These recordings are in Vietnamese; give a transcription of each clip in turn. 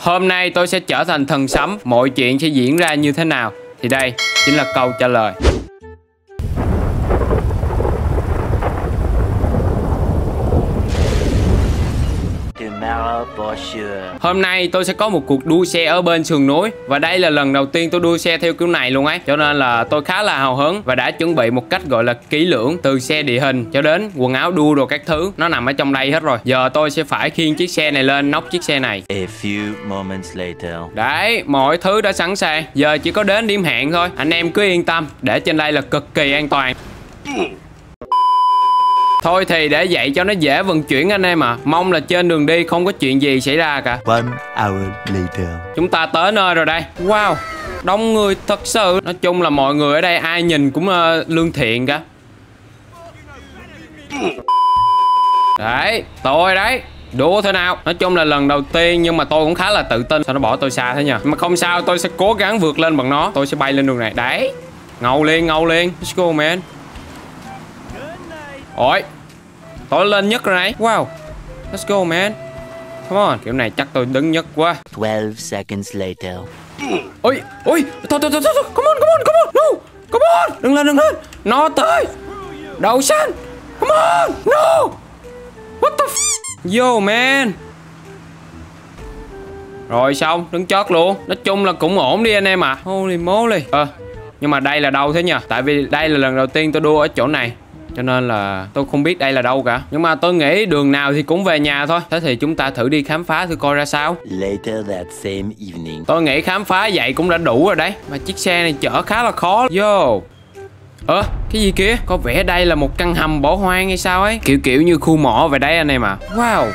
Hôm nay tôi sẽ trở thành thần sấm, Mọi chuyện sẽ diễn ra như thế nào? Thì đây chính là câu trả lời. Hôm nay tôi sẽ có một cuộc đua xe ở bên sườn núi Và đây là lần đầu tiên tôi đua xe theo kiểu này luôn ấy. Cho nên là tôi khá là hào hứng Và đã chuẩn bị một cách gọi là kỹ lưỡng Từ xe địa hình cho đến quần áo đua đồ các thứ. Nó nằm ở trong đây hết rồi. Giờ tôi sẽ phải khiêng chiếc xe này lên nóc chiếc xe này. A few moments later. Đấy, mọi thứ đã sẵn sàng. Giờ chỉ có đến điểm hẹn thôi. Anh em cứ yên tâm. Để trên đây là cực kỳ an toàn Thôi thì để vậy cho nó dễ vận chuyển anh em à. Mong là trên đường đi không có chuyện gì xảy ra cả. One hour later. Chúng ta tới nơi rồi đây. Wow Đông người thật sự. Nói chung là mọi người ở đây ai nhìn cũng ờ, lương thiện cả. Đấy Tôi đấy. Đua thế nào. Nói chung là lần đầu tiên nhưng mà tôi cũng khá là tự tin. Sao nó bỏ tôi xa thế nhỉ Mà không sao tôi sẽ cố gắng vượt lên bằng nó. Tôi sẽ bay lên đường này. Đấy. Ngầu liền ngầu liền. Let's go man Ôi Tôi lên nhất rồi này. Wow Let's go man. Come on. Kiểu này chắc tôi đứng nhất quá. 12 seconds later. Ôi, ôi, thôi, thôi, thôi, thôi, come on, come on, come on, no, come on, đừng lên, đừng lên, nó tới, đậu xanh, come on, no, what the f, yo man, rồi xong, đứng chót luôn, nói chung là cũng ổn đi anh em à, holy moly, ờ, nhưng mà đây là đâu thế nhỉ, tại vì đây là lần đầu tiên tôi đua ở chỗ này, cho nên là tôi không biết đây là đâu cả. Nhưng mà tôi nghĩ đường nào thì cũng về nhà thôi. Thế thì chúng ta thử đi khám phá thử coi ra sao. Later that same evening. Tôi nghĩ khám phá vậy cũng đã đủ rồi đấy. Mà chiếc xe này chở khá là khó. Yo. Ơ cái gì kia Có vẻ đây là một căn hầm bỏ hoang hay sao ấy? Kiểu kiểu như khu mỏ về đấy anh em à Wow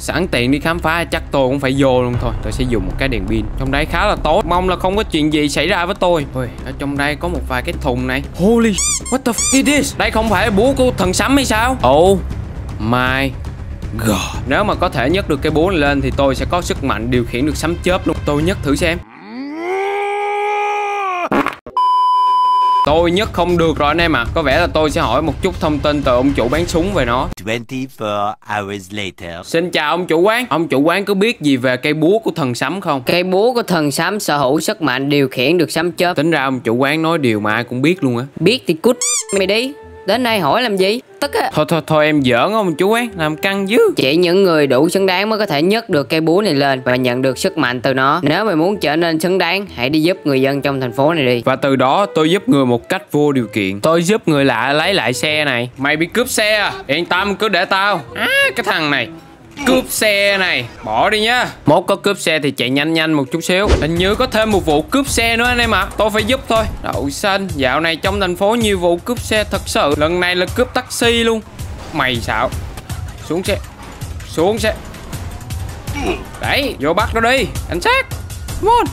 Sẵn tiện đi khám phá chắc tôi cũng phải vô luôn thôi. Tôi sẽ dùng một cái đèn pin. Trong đây khá là tốt. Mong là không có chuyện gì xảy ra với tôi. Ôi, Ở trong đây có một vài cái thùng này. Holy What the f is? This Đây không phải búa của thần sấm hay sao? Oh my God. Nếu mà có thể nhấc được cái búa lên Thì tôi sẽ có sức mạnh điều khiển được sấm chớp luôn. Tôi nhấc thử xem. Tôi nhấc không được rồi anh em ạ à. Có vẻ là tôi sẽ hỏi một chút thông tin từ ông chủ bán súng về nó 24 hours later. Xin chào ông chủ quán Ông chủ quán có biết gì về cây búa của thần sấm không? Cây búa của thần sấm sở hữu sức mạnh điều khiển được sấm chớp. Tính ra ông chủ quán nói điều mà ai cũng biết luôn á Biết thì cút mày đi. Đến đây hỏi làm gì? Tức á. Thôi thôi thôi em giỡn ông chủ quán Làm căng dữ Chỉ những người đủ xứng đáng mới có thể nhấc được cây búa này lên và nhận được sức mạnh từ nó. Nếu mày muốn trở nên xứng đáng, hãy đi giúp người dân trong thành phố này đi. Và từ đó tôi giúp người một cách vô điều kiện Tôi giúp người lạ lấy lại xe này Mày bị cướp xe à Yên tâm cứ để tao À cái thằng này Cướp xe này Bỏ đi nhá Mốt có cướp xe thì chạy nhanh nhanh một chút xíu. Hình như có thêm một vụ cướp xe nữa anh em ạ. Tôi phải giúp thôi. Đậu xanh Dạo này trong thành phố nhiều vụ cướp xe thật sự. Lần này là cướp taxi luôn. Mày xạo. Xuống xe. Xuống xe. Đấy Vô bắt nó đi. Cảnh sát. Come on.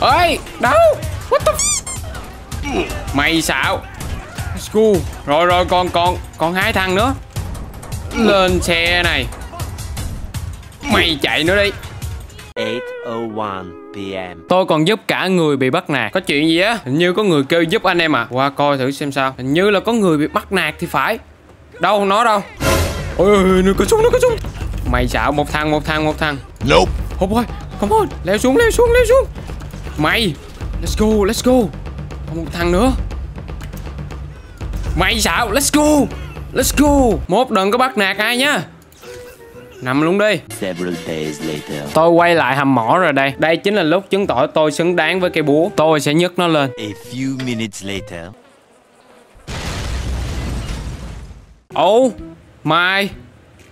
Ơi đâu? What the f- mày xạo. Go. Rồi rồi còn còn còn hai thằng nữa lên xe này. Mày chạy nữa đi. 8:01 p.m. tôi còn giúp cả người bị bắt nạt. Có chuyện gì á? Hình như có người kêu giúp anh em à. Qua coi thử xem sao. Hình như là có người bị bắt nạt thì phải. Đâu nó đâu. Ôi ôi nó có súng nó có súng. Mày xạo một thằng một thằng một thằng. Nope. Hộp ơi, come on, leo xuống, leo xuống, leo xuống. Mày, let's go, let's go. Còn một thằng nữa. Mày sao, let's go Let's go. Mốt đừng có bắt nạt ai nhá Nằm luôn đi. Tôi quay lại hầm mỏ rồi đây. Đây chính là lúc chứng tỏ tôi xứng đáng với cây búa. Tôi sẽ nhấc nó lên. A few minutes later. Oh my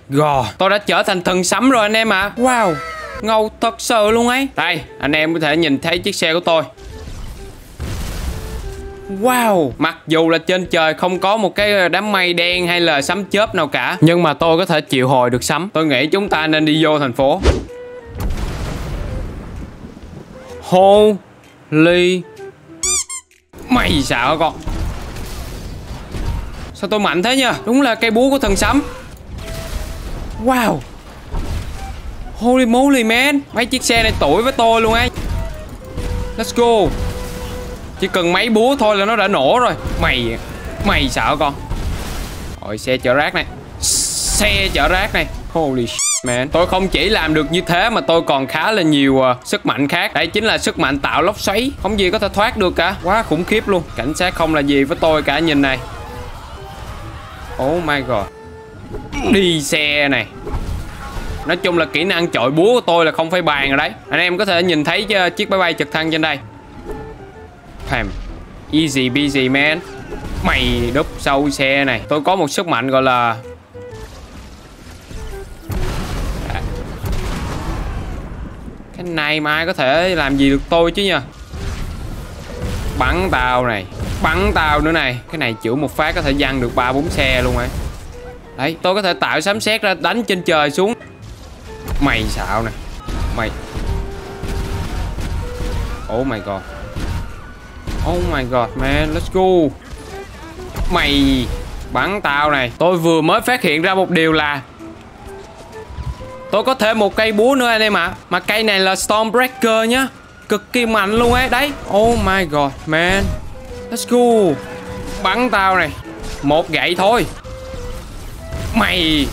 God. Tôi đã trở thành thần sấm rồi anh em ạ. À. Wow. Ngầu thật sự luôn ấy. Đây anh em có thể nhìn thấy chiếc xe của tôi Wow. Mặc dù là trên trời không có một cái đám mây đen hay là sấm chớp nào cả Nhưng mà tôi có thể chịu hồi được sấm. Tôi nghĩ chúng ta nên đi vô thành phố. Holy. Mày sao hả con? Sao tôi mạnh thế nhá Đúng là cây búa của thần sấm. Wow. Holy moly man. Mấy chiếc xe này tuổi với tôi luôn ấy. Let's go chỉ cần mấy búa thôi là nó đã nổ rồi. Mày Mày sợ con. Rồi xe chở rác này. Xe chở rác này. Holy shit, man. Tôi không chỉ làm được như thế mà tôi còn khá là nhiều uh, sức mạnh khác. Đây chính là sức mạnh tạo lốc xoáy. Không gì có thể thoát được cả. Quá khủng khiếp luôn. Cảnh sát không là gì với tôi cả nhìn này. Oh my god. Đi xe này. Nói chung là kỹ năng chọi búa của tôi là không phải bàn rồi đấy. Anh em có thể nhìn thấy à, chiếc máy bay trực thăng trên đây. Pam Easy busy man. Mày đúp sâu xe này. Tôi có một sức mạnh gọi là Cái này mà ai có thể làm gì được tôi chứ nha Bắn tàu này. Bắn tàu nữa này. Cái này chữa một phát có thể văng được ba bốn xe luôn ấy. Đấy, tôi có thể tạo sấm sét ra đánh trên trời xuống. Mày xạo nè. Mày. Oh my god. Oh my god man Let's go. Mày Bắn tao này. Tôi vừa mới phát hiện ra một điều là Tôi có thêm một cây búa nữa anh em ạ. À. Mà cây này là Stormbreaker nhá. Cực kỳ mạnh luôn ấy. Đấy. Oh my god man. Let's go. Bắn tao này. Một gậy thôi. Mày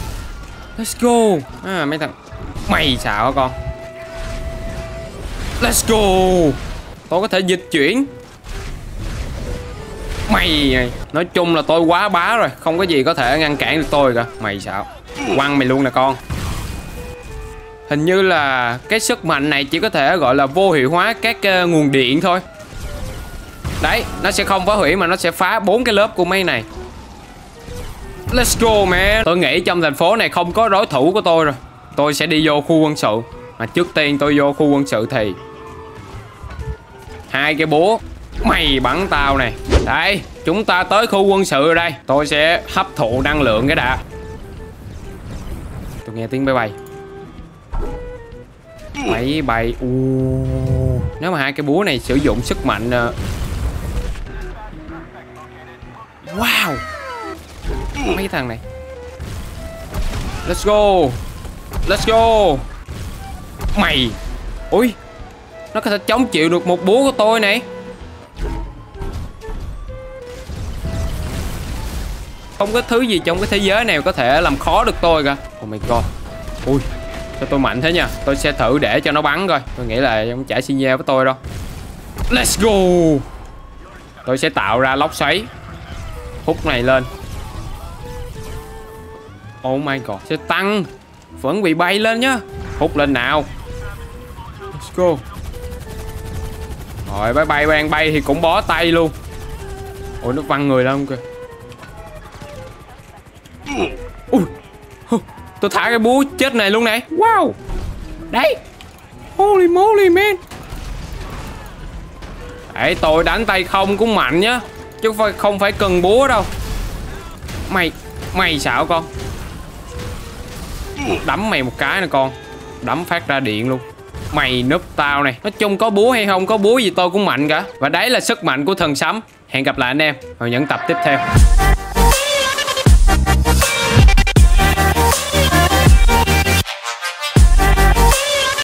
Let's go. À, Mấy thằng. Mày xạo hả con? Let's go. Tôi có thể dịch chuyển. Mày Nói chung là tôi quá bá rồi Không có gì có thể ngăn cản được tôi cả. Mày sao Quăng mày luôn nè con. Hình như là cái sức mạnh này chỉ có thể gọi là vô hiệu hóa các uh, nguồn điện thôi. Đấy, nó sẽ không phá hủy mà nó sẽ phá bốn cái lớp của mấy này. Let's go man. Tôi nghĩ trong thành phố này không có đối thủ của tôi rồi. Tôi sẽ đi vô khu quân sự. Mà trước tiên tôi vô khu quân sự thì hai cái búa. Mày bắn tao này. Đây, chúng ta tới khu quân sự rồi đây. Tôi sẽ hấp thụ năng lượng cái đã. Tôi nghe tiếng bay bay. Máy bay, u. Nếu mà hai cái búa này sử dụng sức mạnh. Ờ. Wow. Mấy thằng này. Let's go. Let's go. Mày. Ui, Nó có thể chống chịu được một búa của tôi này. Không có thứ gì trong cái thế giới này có thể làm khó được tôi cả. Oh my god. Ui Sao tôi mạnh thế nha. Tôi sẽ thử để cho nó bắn coi. Tôi nghĩ là không chả xin với tôi đâu. Let's go. Tôi sẽ tạo ra lốc xoáy. Hút này lên. Oh my god. Sẽ tăng. Vẫn bị bay lên nhá. Hút lên nào. Let's go. Rồi bay bay bay bay thì cũng bó tay luôn. Ủa, nó văng người lên kìa? Ui. Tôi thả cái búa chết này luôn này. Wow. Đấy. Holy moly, man. Đấy, tôi đánh tay không cũng mạnh nhá. Chứ phải, không phải cần búa đâu. Mày Mày xạo con. Đấm mày một cái nè con. Đấm phát ra điện luôn. Mày núp tao này. Nói chung có búa hay không, có búa gì tôi cũng mạnh cả. Và đấy là sức mạnh của thần sấm. Hẹn gặp lại anh em vào những tập tiếp theo.